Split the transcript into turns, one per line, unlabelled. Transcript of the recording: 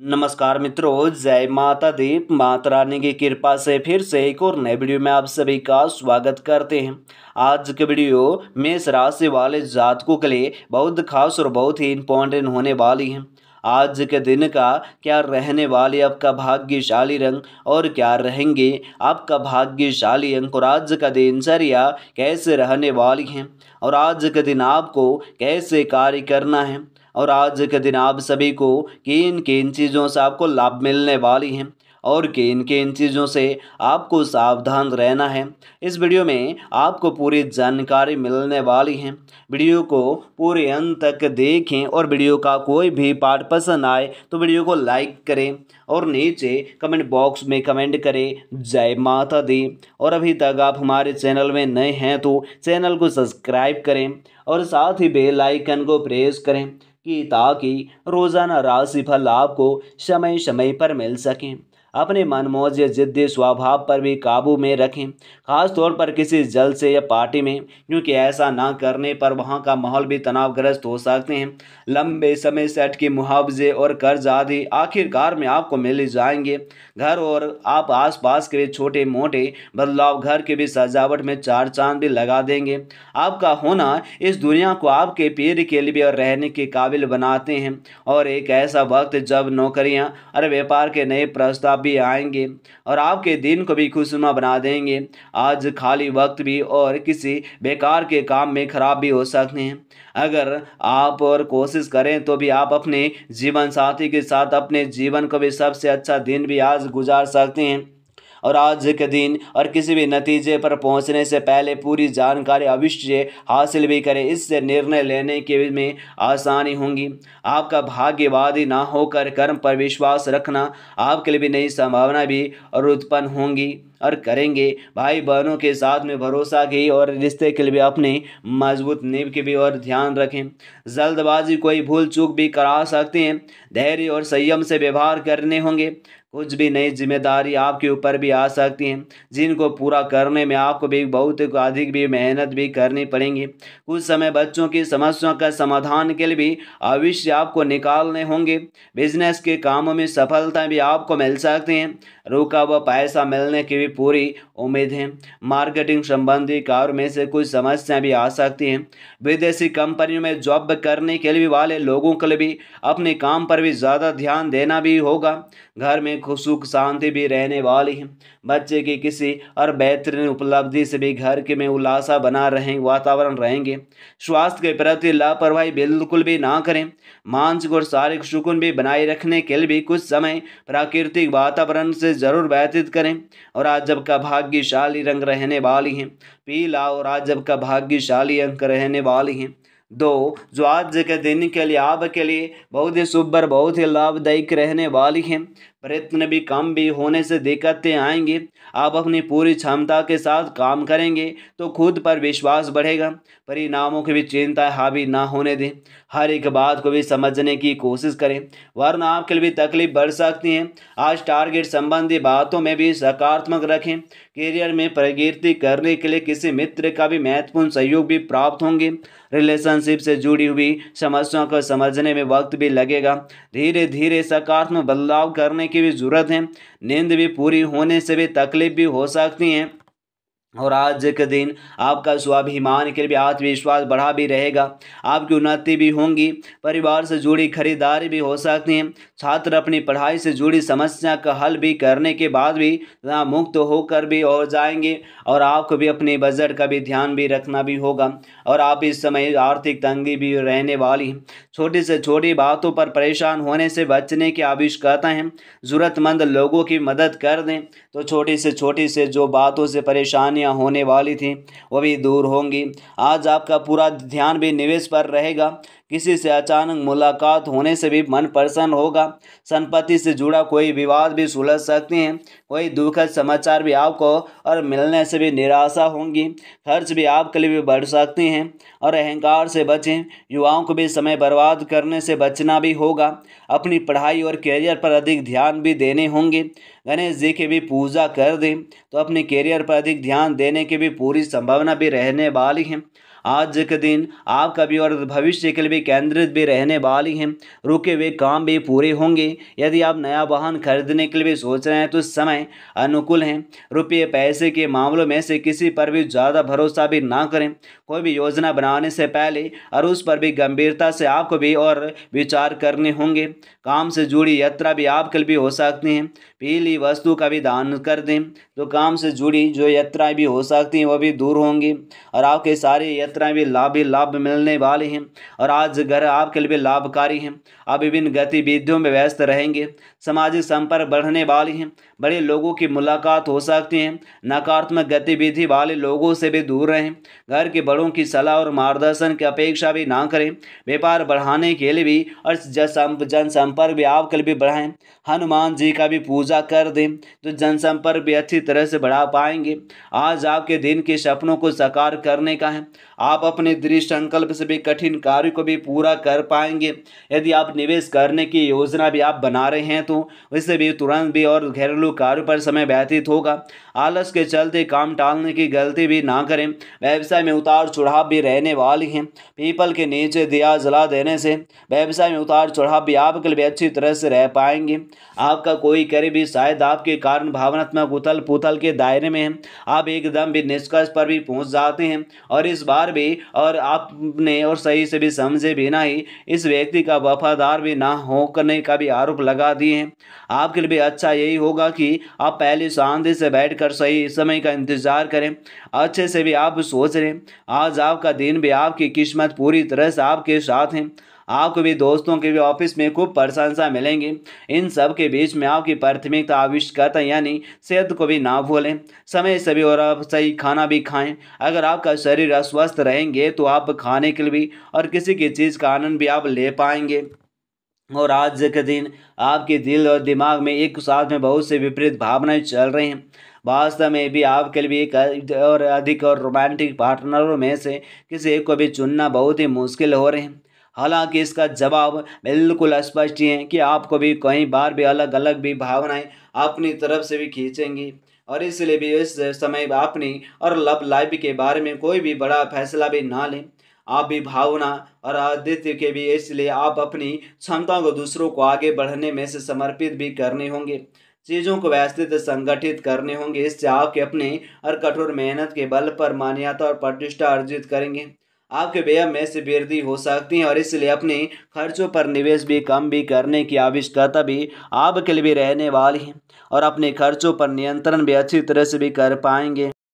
नमस्कार मित्रों, जय माता दीप माता रानी की कृपा से फिर से एक और नए वीडियो में आप सभी का स्वागत करते हैं। आज के वीडियो मेष राशि वाले जातकों के लिए बहुत खास और बहुत ही इंपॉर्टेंट होने वाली है। आज के दिन का क्या रहने वाली आपका भाग्यशाली रंग और क्या रहेंगे आपका भाग्यशाली अंक और आज का दिनचर्या कैसे रहने वाली है और आज के दिन आपको कैसे कार्य करना है। और आज के दिन आप सभी को किन किन चीज़ों से आपको लाभ मिलने वाली हैं और किन किन चीज़ों से आपको सावधान रहना है। इस वीडियो में आपको पूरी जानकारी मिलने वाली है। वीडियो को पूरे अंत तक देखें और वीडियो का कोई भी पार्ट पसंद आए तो वीडियो को लाइक करें और नीचे कमेंट बॉक्स में कमेंट करें, जय माता दी। और अभी तक आप हमारे चैनल में नए हैं तो चैनल को सब्सक्राइब करें और साथ ही बेल आइकन को प्रेस करें कि ताकि रोज़ाना राशि फल आपको समय समय पर मिल सकें। अपने मनमोज या जिद्दी स्वभाव पर भी काबू में रखें खास तौर पर किसी जल से या पार्टी में, क्योंकि ऐसा ना करने पर वहाँ का माहौल भी तनावग्रस्त हो सकते हैं। लंबे समय से अटके मुआवजे और कर्ज आदि आखिरकार में आपको मिल जाएँगे। घर और आप आसपास के छोटे मोटे बदलाव घर के भी सजावट में चार चाँद भी लगा देंगे। आपका होना इस दुनिया को आपके पीर के लिए और रहने के काबिल बनाते हैं। और एक ऐसा वक्त जब नौकरियाँ और व्यापार के नए प्रस्ताव भी आएँगे और आपके दिन को भी खुशनुमा बना देंगे। आज खाली वक्त भी और किसी बेकार के काम में खराब भी हो सकते हैं। अगर आप और कोशिश करें तो भी आप अपने जीवन साथी के साथ अपने जीवन को भी सबसे अच्छा दिन भी आज गुजार सकते हैं। और आज के दिन और किसी भी नतीजे पर पहुँचने से पहले पूरी जानकारी अवश्य हासिल भी करें। इससे निर्णय लेने के में आसानी होंगी। आपका भाग्यवादी ना होकर कर्म पर विश्वास रखना आपके लिए भी नई संभावना भी और उत्पन्न होंगी। और करेंगे। भाई बहनों के साथ में भरोसा की और रिश्ते के लिए अपनी मज़बूत नींव की भी और ध्यान रखें। जल्दबाजी कोई भूल चूक भी करा सकते हैं। धैर्य और संयम से व्यवहार करने होंगे। कुछ भी नई ज़िम्मेदारी आपके ऊपर भी आ सकती हैं। जिनको पूरा करने में आपको भी बहुत अधिक भी मेहनत भी करनी पड़ेंगी। कुछ समय बच्चों की समस्याओं का समाधान के लिए भी अवश्य आपको निकालने होंगे। बिज़नेस के कामों में सफलता भी आपको मिल सकती हैं। रुका हुआ पैसा मिलने की भी पूरी उम्मीद है। मार्केटिंग संबंधी कार्य में से कुछ समस्या भी आ सकती हैं। विदेशी कंपनियों में जॉब करने के लिए वाले लोगों के लिए भी अपने काम पर भी ज़्यादा ध्यान देना भी होगा। घर में सुख, शांति भी रहने वाली है। बच्चे की किसी और बेहतरीन उपलब्धि से भी घर के में उल्लासा बना रहे, वातावरण रहेंगे। स्वास्थ्य के प्रति लापरवाही बिल्कुल भी ना करें। मानसिक और शारीरिक सुकून भी बनाए रखने के लिए भी कुछ समय प्राकृतिक वातावरण से ज़रूर व्यतीत करें। और आज जब का भाग्यशाली रंग रहने वाली हैं। पीला और आज का भाग्यशाली अंक रहने वाली हैं। दो, जो आज के दिन के लिए आपके लिए बहुत ही शुभ बहुत ही लाभदायक रहने वाली हैं। प्रयत्न भी कम भी होने से दिक्कतें आएँगी। आप अपनी पूरी क्षमता के साथ काम करेंगे तो खुद पर विश्वास बढ़ेगा। परिणामों की भी चिंता हावी ना होने दें। हर एक बात को भी समझने की कोशिश करें, वरना आपके लिए भी तकलीफ़ बढ़ सकती है। आज टारगेट संबंधी बातों में भी सकारात्मक रखें। करियर में प्रगति करने के लिए किसी मित्र का भी महत्वपूर्ण सहयोग भी प्राप्त होंगे। रिलेशनशिप से जुड़ी हुई समस्याओं को समझने में वक्त भी लगेगा। धीरे धीरे सकारात्मक बदलाव करने की भी ज़रूरत है। नींद भी पूरी होने से भी तकलीफ़ भी हो सकती हैं। और आज के दिन आपका स्वाभिमान के लिए आत्मविश्वास बढ़ा भी रहेगा। आपकी उन्नति भी होंगी। परिवार से जुड़ी खरीदारी भी हो सकती है। छात्र अपनी पढ़ाई से जुड़ी समस्या का हल भी करने के बाद भी मुक्त होकर भी हो जाएँगे और आपको भी अपने बजट का भी ध्यान भी रखना भी होगा। और आप इस समय आर्थिक तंगी भी रहने वाली है। छोटी से छोटी बातों पर परेशान होने से बचने की आवश्यकता है। ज़रूरतमंद लोगों की मदद कर दें। तो छोटी से छोटी से जो बातों से परेशानियाँ परेशानियाँ होने वाली थी वह भी दूर होंगी। आज आपका पूरा ध्यान भी निवेश पर रहेगा। किसी से अचानक मुलाकात होने से भी मन प्रसन्न होगा। संपत्ति से जुड़ा कोई विवाद भी सुलझ सकते हैं। कोई दुखद समाचार भी आपको और मिलने से भी निराशा होंगी। खर्च भी आपके लिए भी बढ़ सकते हैं और अहंकार से बचें। युवाओं को भी समय बर्बाद करने से बचना भी होगा। अपनी पढ़ाई और करियर पर अधिक ध्यान भी देने होंगे। गणेश जी की भी पूजा कर दें तो अपने करियर पर अधिक ध्यान देने की भी पूरी संभावना भी रहने वाली है। आज के दिन आपका भी और भविष्य के लिए भी केंद्रित भी रहने वाली हैं। रुके हुए काम भी पूरे होंगे। यदि आप नया वाहन खरीदने के लिए सोच रहे हैं तो समय अनुकूल हैं। रुपये पैसे के मामलों में से किसी पर भी ज़्यादा भरोसा भी ना करें। कोई भी योजना बनाने से पहले और उस पर भी गंभीरता से आपको भी और विचार करने होंगे। काम से जुड़ी यात्रा भी आपके लिए भी हो सकती हैं। पीली वस्तु का भी दान कर दें। तो काम से जुड़ी जो यात्राएँ भी हो सकती हैं, वो भी दूर होंगी। और आपके सारे सारी यात्राएँ भी लाभ ही लाभ मिलने वाली हैं और आज घर आपके लिए लाभकारी हैं। आप विभिन्न गतिविधियों में व्यस्त रहेंगे। सामाजिक संपर्क बढ़ने वाली हैं। बड़े लोगों की मुलाकात हो सकती है। नकारात्मक गतिविधि वाले लोगों से भी दूर रहें। घर के बड़ों की सलाह और मार्गदर्शन की अपेक्षा भी ना करें। व्यापार बढ़ाने के लिए भी और जनसंपर्क भी आपके लिए बढ़ाएँ। हनुमान जी का भी पूजा कर दें तो जनसंपर्क भी अच्छी तरह से बढ़ा पाएँगे। आज आपके दिन के सपनों को साकार करने का है। आप अपने दृढ़ संकल्प से भी कठिन कार्य को भी पूरा कर पाएँगे। यदि आप निवेश करने की योजना भी आप बना रहे हैं तो इससे भी तुरंत भी और घरेलू कार्य पर समय व्यतीत होगा। आलस के चलते काम टालने की गलती भी ना करें। व्यवसाय में उतार चढ़ाव भी रहने वाली हैं। पीपल के नीचे दिया जला देने से व्यवसाय में उतार चढ़ाव भी आपके लिए अच्छी तरह से रह पाएँगे। आपका कोई करीबी शायद आपके कारण भावनात्मक उथल पुथल के दायरे में है। आप एकदम भी निष्कर्ष पर भी पहुँच जाते हैं और इस बार भी और आपने और सही से भी समझे भी ही, इस व्यक्ति का वफादार भी ना हो करने का भी आरोप लगा दिए। हैं आपके लिए भी अच्छा यही होगा कि आप पहले शांति से बैठकर सही समय का इंतज़ार करें, अच्छे से भी आप सोच रहे आज आपका दिन भी आपकी किस्मत पूरी तरह से आपके साथ है। आपको भी दोस्तों के भी ऑफ़िस में खूब प्रशंसा मिलेंगी। इन सब के बीच में आपकी प्राथमिकता आविष्कारता यानी सेहत को भी ना भूलें। समय से भी और आप सही खाना भी खाएँ। अगर आपका शरीर अस्वस्थ रहेंगे तो आप खाने के लिए भी और किसी की चीज़ का आनंद भी आप ले पाएँगे। और आज के दिन आपके दिल और दिमाग में एक साथ में बहुत से विपरीत भावनाएँ चल रही हैं। वास्तव में भी आपके लिए एक और अधिक और रोमांटिक पार्टनरों में से किसी एक को भी चुनना बहुत ही मुश्किल हो रहे हैं। हालाँकि इसका जवाब बिल्कुल स्पष्ट है कि आपको भी कई बार भी अलग अलग भी भावनाएँ अपनी तरफ़ से भी खींचेंगी। और इसलिए भी इस समय अपनी और लव लाइफ के बारे में कोई भी बड़ा फैसला भी ना लें। आप भी भावना और आदित्य के भी इसलिए आप अपनी क्षमताओं को दूसरों को आगे बढ़ने में से समर्पित भी करने होंगे। चीज़ों को व्यवस्थित संगठित करने होंगे, इससे आपके अपने और कठोर मेहनत के बल पर मान्यता और प्रतिष्ठा अर्जित करेंगे। आपके व्यय में से वृद्धि हो सकती है और इसलिए अपने खर्चों पर निवेश भी कम भी करने की आवश्यकता भी आपके लिए भी रहने वाली है और अपने खर्चों पर नियंत्रण भी अच्छी तरह से भी कर पाएँगे।